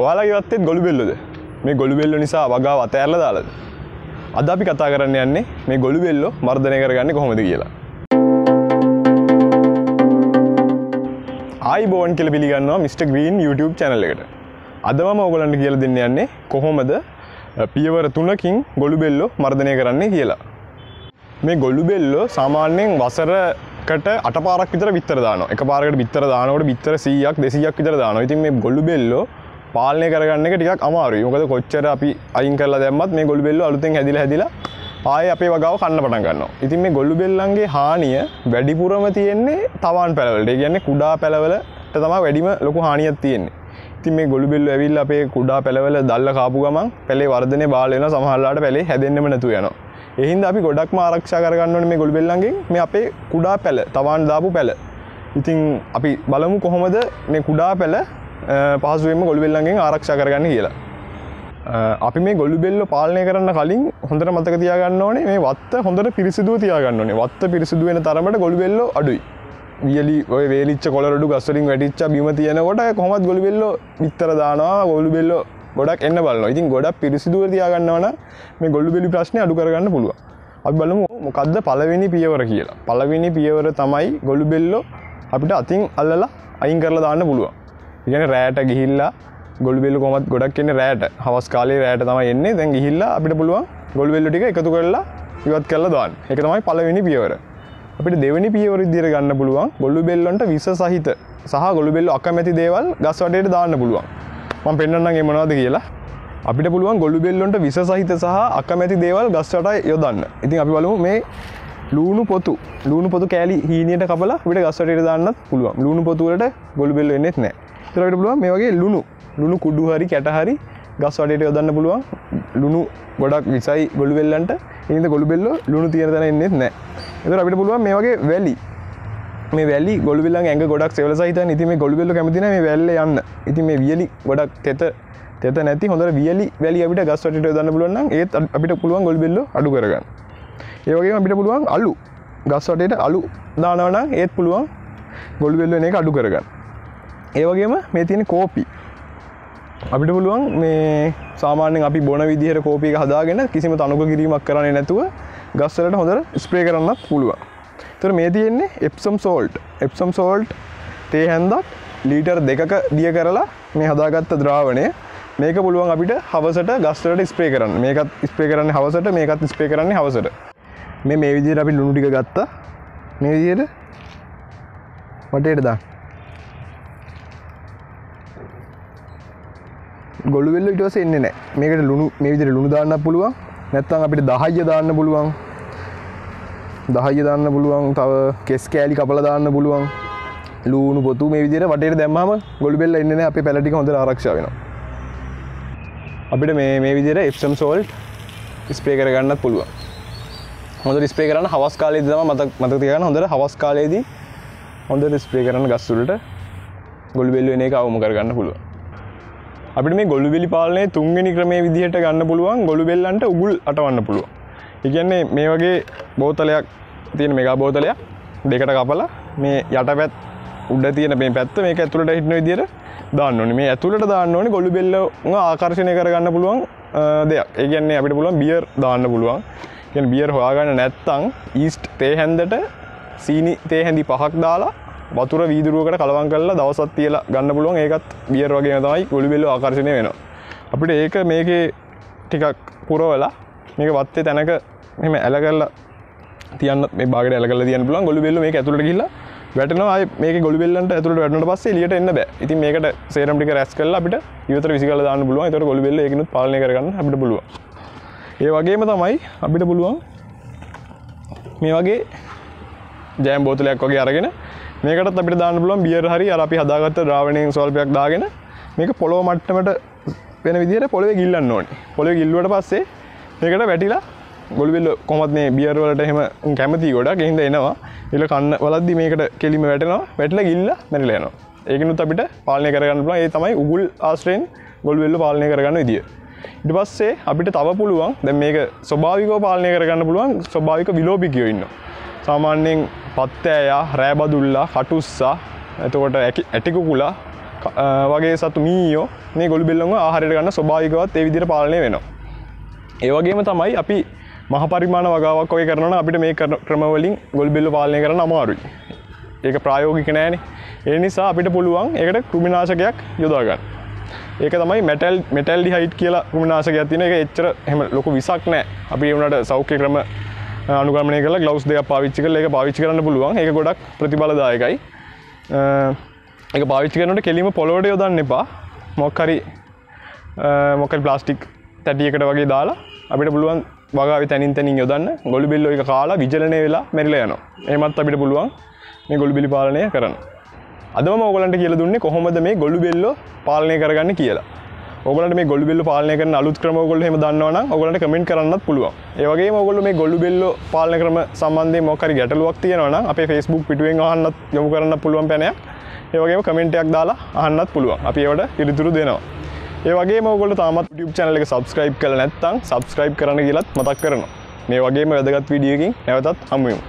ඔයාලගේ වත්තෙත් ගොළු බෙල්ලද මේ ගොළු බෙල්ල නිසා වගා අතඇරල දාලද? අද අපි කතා කරන්න යන්නේ මේ ගොළු බෙල්ලෝ මර්ධනය කරගන්න කොහොමද කියලා. ආයි බෝන් කියල පිළිගන්නවා මිට. ග්‍රීන් YouTube චැනල එකට. අදවම ඔගලන්ට කියල දෙන්න යන්නේ කොහොමද පියවර තුනකින් ගොළු බෙල්ලෝ මර්ධනය කරන්නේ කියලා. මේ ගොල්ලු බෙල්ලෝ සාමාන්‍යයෙන් වසරකට අට පාරක් විතර විතර දාන එක පාරකට විතර දානකට විතර සීයක් දෙසියක් විතර දාන ඉතින් මේ ගොල්ලු බෙල්ලෝ පාලනය කරගන්න එක ටිකක් අමාරු මොකද කොච්චර අපි අයින් කරලා දැම්මත් මේ ගොල්ු බෙල්ල අලුතෙන් හැදිල හැදිලා ආය අපේ වගාව කන්න පටන් ගන්න ඉතින් මේ ගොල්ලු බෙල්ලන්ගේ හානිය වැඩිපුරම තියෙන්නේ තවන් පැලවලට. කියන්නේ කුඩා පැලවලට තම වැඩිම ලොකු හානියක් තියෙන්නේ. ඉතින් මේ ගොළු බෙල්ල ඇවිල් අපේ කුඩා පැලවල දල්ල කාපු ගමන් පැලේ වර්ධනය බාලන සමහල්ලාට පැලේ හැදෙන්න්නම නැතු යනවා. එහින්ද අපි ගොඩක්ම ආරක්ෂා කරගන්නවන මේ ගොළු බෙල්ලන්ගේ මේ අපේ කුඩා පැල තවන් දාපු පැල. ඉතින් අපි බලමු කොහොමද මේ කුඩා පැල පහසුවම ගොල්ුවෙල්ලන්ගෙන් ආරක්ෂා කරගන්න කියලා. අපි මේ ගොල්ු බෙල්ල පාලනය කරන්න කලින් හොඳට මතක තියාගන්න ඕනේ මේ වත්ත හොඳට පිරිසිදුව තියාගන්න ඕනේ. වත්ත පිරිසිදුවෙන තරමට ගොළු බෙල්ල අඩුයි. වියලි ඔය වේලිච්ච කොලරඩු ගස්සරින් වැඩිච්ච බිම තියනකොට කොමත් ගොළු බෙල්ල විත්තර දානවා ගොළු බෙල්ල ගොඩක් එන්න බලන්න ඉතින් ගොඩක් පිරිසිදුව තියාගන්නවන මේ ගොල්ු බෙලි ප්‍රශ්නය අඩු කරගන්න පුළුව අපි බලමු මොකක්ද පලවෙනි පියවර කියලා. පලවෙනි පියවර තමයි ගොළු බෙල්ලෝ අපිට අතින් අල්ලලා අයින් කරලා දාන්න පුළුවන්. ඉගෙන රෑට ගිහිල්ලා ගොල්බෙල්ල කොමත් ගොඩක් කියන්නේ රෑට හවස් කාලේ රෑට තම එන්නේ දැන් ගිහිල්ලා අපිට පුළුවන් ගොල්බෙල්ල ටික එකතු කරලා ඉවත් කරලා දාන්න එක තමයි පළවෙනි පියවර අපිට දෙවනි පියවර ඉදිර ගන්න පුළුවන් ගොල්ලු බෙල්ලන්ට විස සහිත සහ ගොළු බෙල්ල අකමැති දේවල් ගස් වටේට දාන්න පුළුවන් මම පෙන්න්නන්ගේ මොනවද කියලා අපිට පුළුවන් ගොල්ලු බෙල්ලොන්ට විස සහිත සහ අකමැති දේවල් ගස්වට යොදන්න ඉතින් අපි බලමු මේ ලූුණු පොතු ලූුණු පොතු කෑලි හීනයට කපලා විට ගස්වටට දාන්නත් පුළුවන් ලූුණු පොතුවලට ගොළු බෙල්ල එන්නෙත් නෑ තරට පුළුවන් මේ වගේ ලුණු ලුණු කුඩු හරි කැටහරි ගස් වටට යොදන්න පුළුවන්. ලුණු ගොඩක් විසයි ගොළු වෙල්ලන්ට එනිද ගොළු බෙල්ල ලුණු තියරතන එන්නෙත් නෑ එත අපිට පුළුවන් මේ වගේ වැලි. මේ වැලි ගොල්බෙල්ල ඇඟ ගොඩක් සෙවල සහිත ඉති මේ ගොල්බෙල්ල කැමතින මේ වැල්ල යන්න. ඉති මේ වියලි ගොඩක් තෙත තෙත නැති හොඳ වියලි වැලි අපිට ගස්වට දන්න පුළුවන් ඒත් අපිට පුළුවන් ගොල්බෙල්ල අඩු කරගන්න. ඒවගේ අපිට පුළුවන් අලු. ගස්වටට අලු දානවන ඒත් පුළුවන් ගොල්බෙල්ල එක අඩු කරගන්න. ඒවගේම මේ තියෙන කෝපි. අපිට පුළුවන් මේ සාමාන්‍යෙන් අපි බොන විදිහට කෝපික හදාගෙන කිසිම තනුක කිරීමක් කරන්නේ නැතුව ගස්සලට හොඳට ස්ප්‍රේ කරන්නත් පුළුවන්. තර මේ තියෙන්නේ එප්සම් සෝල්ට් එප්සම් සෝල්ට් තේ හැන්දක් ලීටර් දෙකක දිය කරලා මේ හදාගත්ත ද්‍රාවණය. මේක පුළුවන් අපිට හවසට ගස්ටට ස්පේ කරන්න. මේකත් ස්පේ කරන්න හවසට මේකත් ස්පේ කරන්නේ හවසට. මේ මේ විදිර අපි ලුණුටික ගත්තා. මේ විදියට වටේට දා ගොල්ුවෙල්ල ඉටවස එන්නේ නෑ මේකට ලුණු මේ විදිර ලුණු දාන්න පුළුවන්. නැත්තන් අපිට දහය දාන්න පුළුවන්. දහය දාන්න පුළුවන් තව කෙස් කෑලි කපල දාන්න පුළුවන්. ලූුණු පොතු මේ විදිර වටේ දැම්මම ගොල්බෙල්ල එන්න අප පැලටි හොඳ ආරක්ෂ වෙන අපිට මේ මේ විදිර එප්සම් සෝල්ට් ස්පේ කරගන්නත් පුළුවන්. හොඳ ස්පේ කරන්න හවස් කාලේ දම මත මත තියගන්න හොඳට හවස් කාලයේදී හොඳට ස්පේ කරන්න ගස්සුලට ගොල්බෙල්ල එන එක අවම කරගන්න පුළුවන්. අපිට මේ ගොල්ු වෙලි පාලනය තුන්ගනි ක්‍රමේ විදිහට ගන්න පුළුවන් ගොළු බෙල්ලන්ට උගුල් අටවන්න පුළුව ඉගන්නේ මේ වගේ බෝතලයක් තියෙන මෙගා බෝතලයක් දෙකට කපලා මේ යට පැත් උඩ තියෙන මේ පැත්ත මේ ඇතුළට හිටන විදිර දාන්න ඕන. මේ ඇතුළට දාන්න ඕනි ගොළු බෙල්ල ආකර්ශණය කරගන්න පුළුවන් දෙයක්. ඒගන්නේ අපිට පුළුවන් බියර් දාන්න පුළුවන්. බියර් හොයාගන්න නැත්තං ඊස්ට් තේ හැන්දට සීනි තේ හැඳි පහක් දාලා වතුර වීදුරුවකට කලවන් කරලා දවසත් තියලා ගන්න පුළුවන්. ඒකත් බියර් වගේ තමයි ගොලිබෙල්ල ආකර්ශණය වෙනවා. අපිට ඒක මේකේ ටිකක් පුරවලා මේක වත්තේ තැනක මෙම ඇල කරලා තියන්න මේ බාගට ඇලකල තියන පුලන් ගොලු බෙල්ල මේ ඇතුළට කියලා වැටනවා. මේ ගොලිබෙල්ලට ඇතුළට වැටනට පස්සේ ලියට එන්න බෑ. ඉතින් මේකට සේරම්ටික රැස් කල අපිට යුතර විසිකල දාන්න පුළුවන්. තර ගොලිබෙල්ල එකනුත් පාලනය කරගන්න අපිට පුළුවන්. ඒ වගේම තමයි අපිට පුළුවන් මේ වගේ ජෑම් බෝතලයක් වගේ අරගෙන මේකට අපිට දාන්න පුළුවන් බියර් හරි. අර අපි හදාගත්ත ද්‍රාවණයෙන් ස්වල්පයක් දාගෙන මේක පොළොව මට්ටමට වෙන විදිහට පොළොවේ ගිල්ලන්න ඕනේ. පොළොවේ ගිල්ලුවට පස්සේ මේකට වැටිලා ගොළුවෙල්ල කොමත් මේ බියර්වලට එහෙම කැමති ගොඩක්. හිද එනවා. එල කන්න වලද්දි මේකට කෙලිම වැටෙනවා. වැටල ගිල්ල මැරිල යනවා. ඒකනුත් අපිට පාලනය කරගන්න පුලන් ඒ තමයි උගුල් ආශ්‍රයෙන් ගොල්වෙල්ල පාලනය කරගන්න විදිිය. ඉට පස්සේ අපිට තව පුළුවන් දැ මේක ස්වභාවිකෝ පාලනය කරගන්න පුළුවන්. ස්වභාවික විලෝපිකයෝ ඉන්න සාමාන්‍යයෙන් පත්තෑයා රෑබදුල්ලා කටුස්සා ඇතකොට ඇටිකුකුලා ක- අ, වගේ සතු මීයෝ මේ ගොළු බෙල්ලොම ආහරයට ගන්න ස්වභාවිකවත් ඒ විදිහට පාලනය වෙනවා. ඒවගේම තමයි අපි මහ පරිමාණ වගාවක් ඔය කරන අපිට මේ කරන ක්‍රමවලින් ගොල් බෙල්ල පාලනය කරන අමාරුයි. ඒක ප්‍රායෝගික නෑන. ඒ නිසා අපිට පුළුවන් ඒකට කෘමිනාශකයක් යොදාගන්න ඒක තමයි මෙටල් මෙටල්ඩි හයිට් කියලා කෘමිනාශකයක් තින එක එච්චර එම ලොක විසක් නෑ. අපි වුණට සෞඛ්‍ය ක්‍රම අනුගමනය කල ගලවස් දෙයක් පාවිච්චි කල එක පාවිච්චි කරන්න පුළුවන්. ඒ ගොඩක් ප්‍රතිබලදායකයි එක පාවිච්චි කරනට කෙලීම පොලෝට යොදන්න එපා. මොක්හරි මොක ප්ලාස්ටික් තැටියකට වගේ දාලා අපිට පුළුවන් වගා තැනින් තැනින් යොදන්න. ගොලු බිල්ල එක කාලා විජලනය වෙලා මැරිල යන ඒමත් අපිට පුළුවන් මේ ගොළු බිලි පාලනය කරන්න. අදම ඔගලන්ට කියල දුන්නේ කොහොමද මේ ගොළු බෙල්ල පාලනය කරගන්න කියලා. ඔගලට මේ ගොළු බෙල්ල පාලනය කරන අලුත් ක්‍රම ගොල්ල හෙම දන්නවන ඔගලට කමෙන්ට කරන්නත් පුළුවන්. ඒවගේ මොගොල මේ ගොල්ු බෙල්ල පාලන කරම සම්බන්ධය මොකරි ගැටලුවක් තියෙනවන අපේ ෆස්බුක් පිටුවෙන් අහන්නත් යොමු කරන්න පුළුවන් පැනයක්. ඒවගේ කමෙන්ටයක් දාලා අහන්නත් පුළුවන්. අපි ඒවට පිළිතුරු දෙනවා. ඒවගේ මොගොල තමත් ටියුබ් චනල එක සබස්ක්‍රයිබ් කල නැත්තං සබස්ක්‍රයිබ් කරන කියලත් මතක් කරනවා. මේ වගේම වැදගත් විඩියකින් නැවතත් හමුවමු